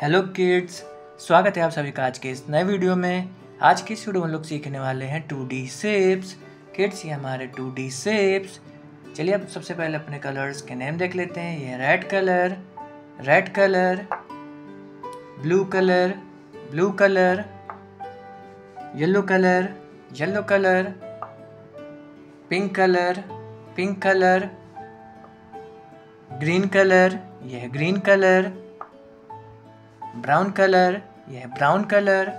Hello kids, स्वागत है आप सभी का आज के इस नए वीडियो में। आज की इस वीडियो में लोग सीखने वाले हैं टू डी सेप्स किड्स, ये हमारे टू डी शेप्स चलिए अब सबसे पहले अपने कलर्स के नेम देख लेते हैं। ये red colour red colour blue colour blue colour yellow colour yellow colour pink colour pink colour green colour यह ग्रीन कलर ब्राउन कलर, यह है ब्राउन कलर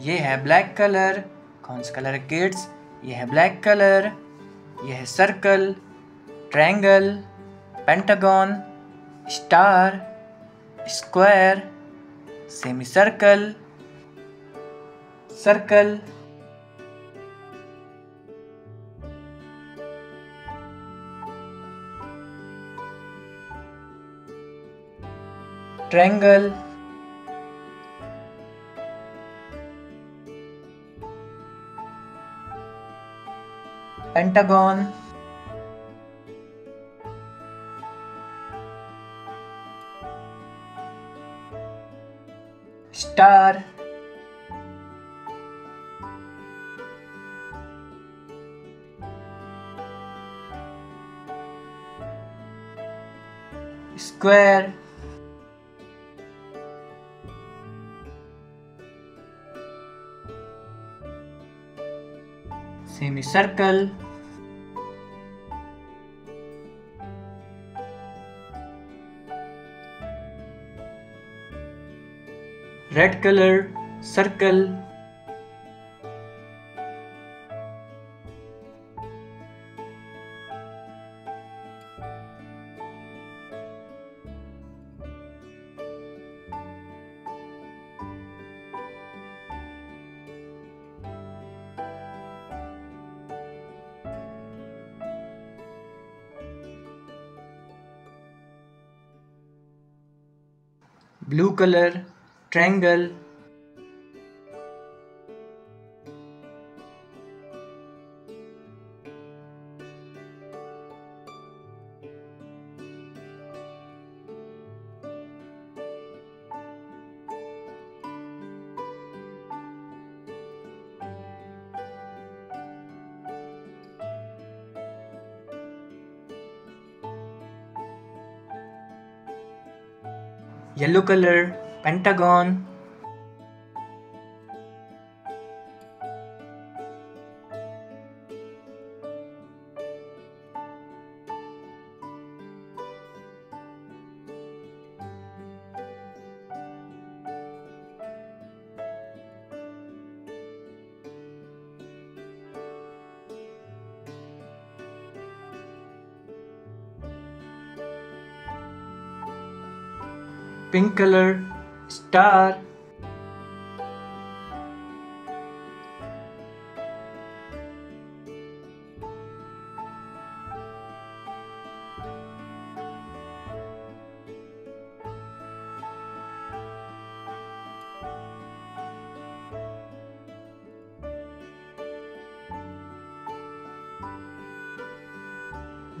ये है ब्लैक कलर, कौन सा कलर किड्स, यह है ब्लैक कलर, यह है circle, triangle, pentagon, star, square semi circle circle triangle pentagon star square semi circle red colour circle blue color triangle yellow color pentagon pink color star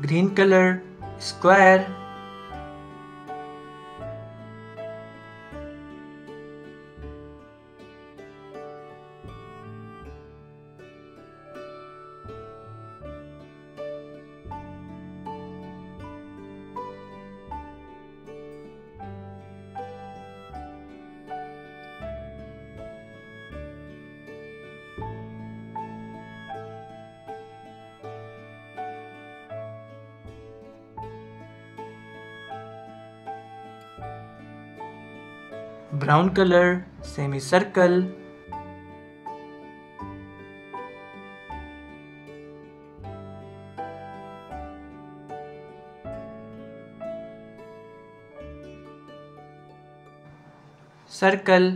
green color square brown colour semi circle circle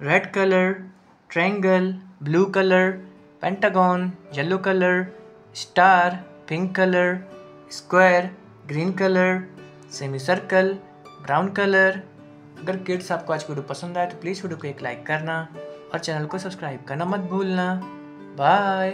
red colour triangle blue colour, pentagon, yellow colour, star, pink colour, square, green colour semi circle brown colour. अगर kids आपको आज video पसंद आए तो please video को एक like करना और चैनल को सब्सक्राइब करना मत भूलना। बाय